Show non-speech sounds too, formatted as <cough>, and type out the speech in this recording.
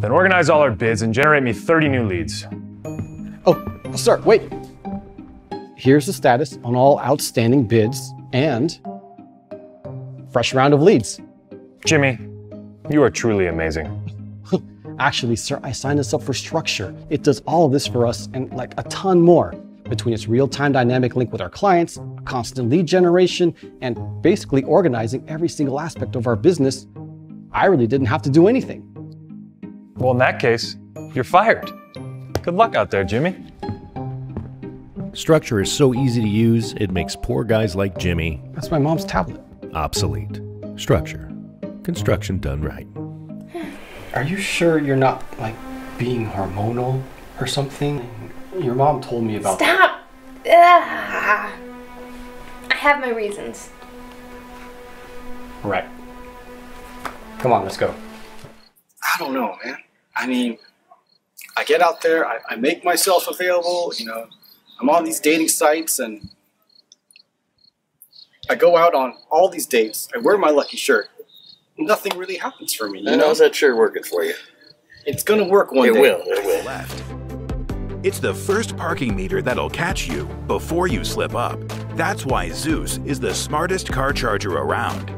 Then organize all our bids and generate me 30 new leads. Oh, sir, wait. Here's the status on all outstanding bids and fresh round of leads. Jimmy, you are truly amazing. <laughs> Actually, sir, I signed this up for structure. It does all of this for us and like a ton more between its real-time dynamic link with our clients, constant lead generation, and basically organizing every single aspect of our business. I really didn't have to do anything. Well, in that case, you're fired. Good luck out there, Jimmy. Structure is so easy to use, it makes poor guys like Jimmy That's my mom's tablet. obsolete. Structure. Construction done right. <sighs> Are you sure you're not like being hormonal or something? Your mom told me about Stop! Ugh. I have my reasons. Right. Come on, let's go. I don't know, man. I mean, I get out there, I, I make myself available, you know, I'm on these dating sites and I go out on all these dates. I wear my lucky shirt. Nothing really happens for me, you And know? how's that shirt working for you? It's gonna work one It day. will. It will. left. It's the first parking meter that'll catch you before you slip up. That's why Zeus is the smartest car charger around.